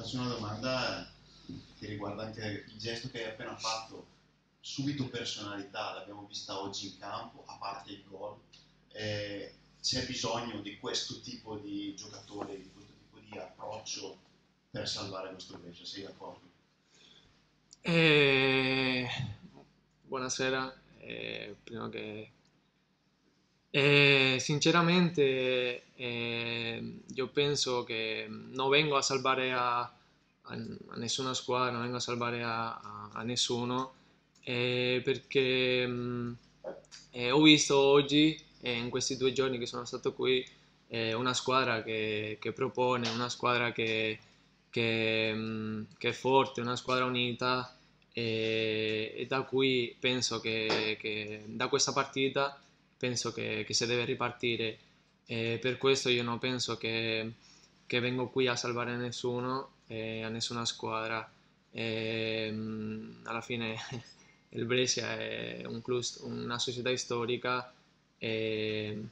faccio una domanda che riguarda anche il gesto che hai appena fatto, subito personalità, l'abbiamo vista oggi in campo, a parte il gol. Eh, c'è bisogno di questo tipo di giocatore, di questo tipo di approccio per salvare questo Brescia, sei d'accordo? Eh, buonasera, eh, prima che... Eh, sinceramente eh, io penso che non vengo a salvare a, a, nessuna squadra, non vengo a salvare a, a nessuno eh, perché mh, eh, ho visto oggi, in questi due giorni che sono stato qui, una squadra che, che propone, una squadra che che, mm, che è forte, una squadra unita e, e da cui penso che, da questa partita penso che, che si deve ripartire. E per questo io non penso che, che vengo qui a salvare nessuno e a nessuna squadra. E, mm, alla fine il Brescia è un cluster, una società storica e,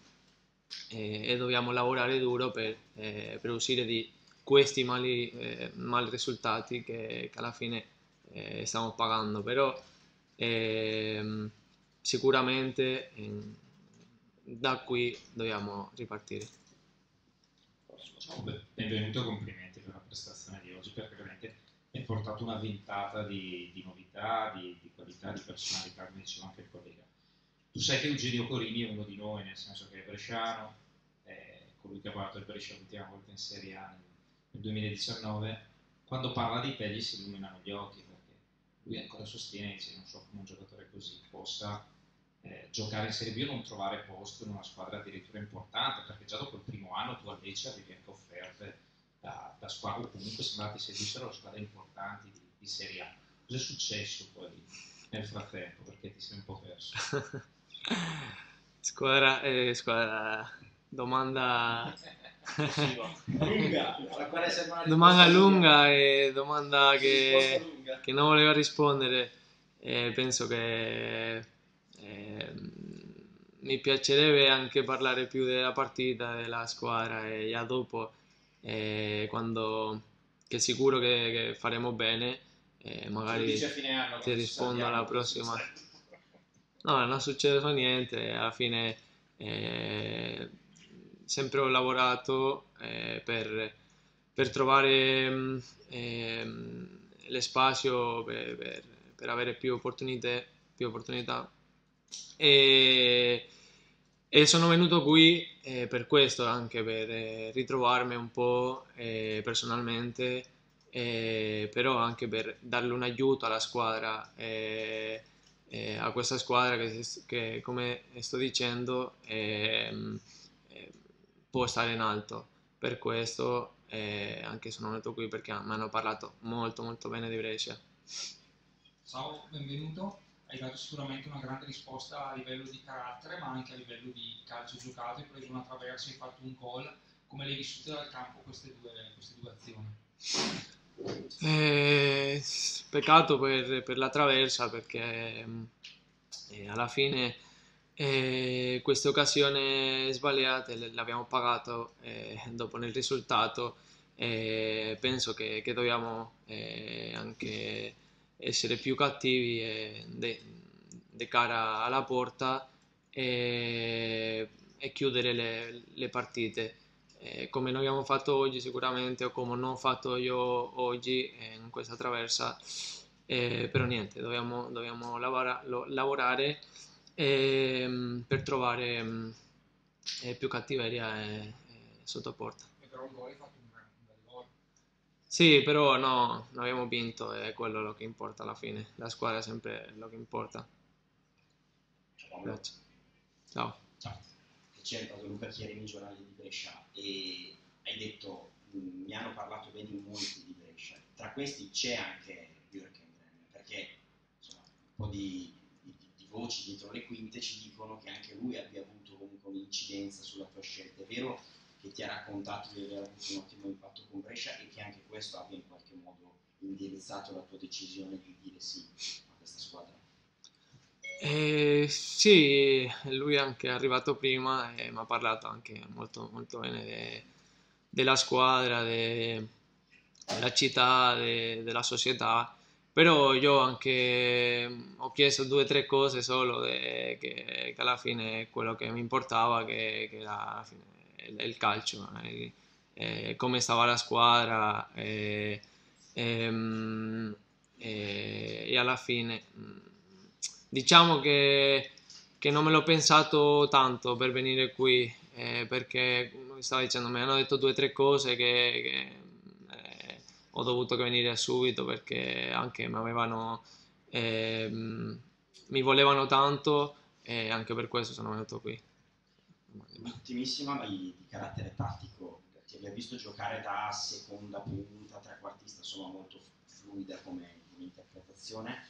e, dobbiamo lavorare duro per, eh, per uscire di questi mali, eh, mali risultati che, che, alla fine eh, stiamo pagando, però eh, sicuramente da qui dobbiamo ripartire. benvenuto, complimenti per la prestazione di oggi perché veramente hai portato una ventata di, di novità, di, di, qualità, di personalità, come diceva anche il collega. Tu sai che Eugenio Corini è uno di noi, nel senso che è bresciano, è colui che ha guardato il Brescia l'ultima volta in Serie A nel nel 2019, quando parla di te gli si illuminano gli occhi, perché lui ancora sostiene che non so come un giocatore così possa eh, giocare in Serie B o non trovare posto in una squadra addirittura importante, perché già dopo il primo anno tu a Lecce avevi anche offerte da, da squadre, o comunque sembrava che seguissero squadre importanti di, di Serie A. Cosa è successo poi nel frattempo? Perché ti sei un po' perso? squadra, eh, squadra, domanda lunga, domanda lunga e domanda che, che, non voleva rispondere. Eh, penso che eh, mi piacerebbe anche parlare più della partita, della squadra e già dopo, eh, quando che sicuro che, che faremo bene, magari ti rispondo alla prossima. No, non è successo niente, alla fine eh, sempre ho lavorato eh, per, per, trovare eh, l'espazio per, per, per, avere più opportunità, più opportunità. E, e, sono venuto qui eh, per questo, anche per eh, ritrovarmi un po' eh, personalmente, eh, però anche per darle un aiuto alla squadra a questa squadra che, che, come sto dicendo ehm, può stare in alto. Per questo eh, anche sono venuto qui perché mi hanno parlato molto molto bene di Brescia. Ciao, benvenuto. Hai dato sicuramente una grande risposta a livello di carattere, ma anche a livello di calcio giocato. Hai preso una traversa, hai fatto un gol. Come le hai vissute dal campo queste due, queste due azioni? Eh, peccato per, per, la traversa perché eh, alla fine e queste occasioni sbagliate le, le abbiamo pagato eh, dopo nel risultato e penso che, che dobbiamo eh, anche essere più cattivi eh, di cara alla porta e, e chiudere le, le partite eh, come noi abbiamo fatto oggi sicuramente o come non ho fatto io oggi eh, in questa traversa eh, però niente dobbiamo, dobbiamo lavora, lo, lavorare e, ehm, per trovare um, più cattiveria e, e sotto porta. Però un gol hai fatto. Sì, però no, abbiamo vinto, è quello che importa alla fine. La squadra è sempre quello che importa. Ciao. Grazie. Ciao. Ciao. Ci entrato Luca Chiarini, giornale di Brescia, e hai detto, mi hanno parlato bene molti di Brescia. Tra questi c'è anche Jürgen perché insomma, un po' di voci dietro le quinte ci dicono che anche lui abbia avuto comunque un'incidenza sulla tua scelta. È vero che ti ha raccontato di aver avuto un ottimo impatto con Brescia e che anche questo abbia in qualche modo indirizzato la tua decisione di dire sì a questa squadra? Eh, sì, lui è anche arrivato prima e mi ha parlato anche molto, molto bene de, della squadra, de, della città, de, della società, però io anche ho chiesto due o tre cose solo de, che, che, alla fine quello che mi importava, che, che era alla fine il, il calcio, eh, eh, come stava la squadra e, e, e alla fine diciamo che, che, non me l'ho pensato tanto per venire qui eh, perché come stavo dicendo mi hanno detto due o tre cose che, che eh, ho dovuto venire subito perché anche mi avevano eh, mi volevano tanto e anche per questo sono venuto qui ultimissima ma di, di carattere tattico ti abbia visto giocare da seconda punta trequartista insomma molto fluida come, come interpretazione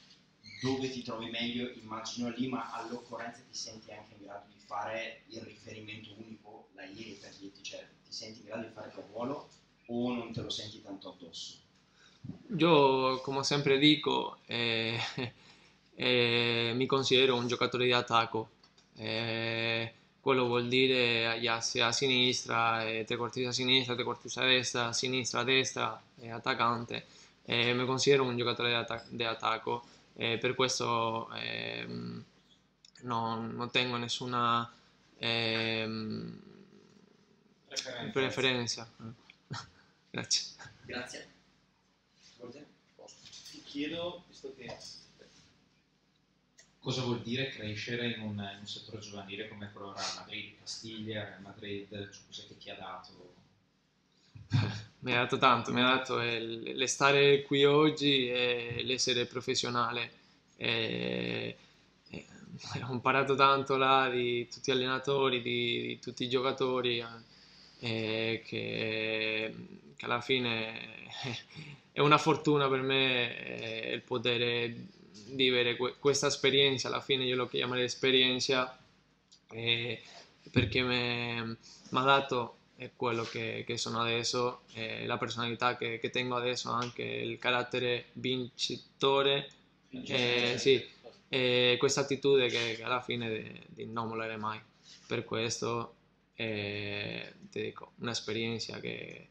dove ti trovi meglio, immagino lì, ma all'occorrenza ti senti anche in grado di fare il riferimento unico, la ieri per dirti, cioè ti senti in grado di fare quel ruolo o non te lo senti tanto addosso? Io, come sempre dico, eh, eh, mi considero un giocatore di attacco. Eh, quello vuol dire gli assi a sinistra, eh, trequartista a sinistra, trequartista a destra, a sinistra a destra, eh, attaccante. mi considero un giocatore di, attac- di attacco e per questo ehm, non, non, tengo nessuna ehm, preferenza. preferenza. Grazie. Grazie. Ti chiedo, visto che cosa vuol dire crescere in un, in un, settore giovanile come quello Real Madrid, Castiglia, Madrid, cioè cos'è che ti ha dato? mi ha dato tanto, mi ha dato l'estare qui oggi e l'essere professionale. E, e, ho imparato tanto là di tutti gli allenatori, di, di tutti i giocatori, eh, che, che, alla fine è una fortuna per me eh, il poter vivere questa esperienza, alla fine io lo chiamerei esperienza, eh, perché mi ha dato quello che, che sono adesso, eh, la personalità che, che, tengo adesso, anche il carattere vincitore, eh, sì, e questa attitudine che, alla fine di, non mollare mai. Per questo eh, ti dico, un'esperienza che,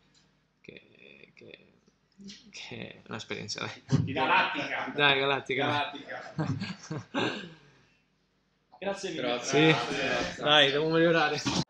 che, che, è un'esperienza dai. Galattica. Dai, galattica. galattica. Grazie mille. Grazie. Sì. Grazie. Dai, devo migliorare.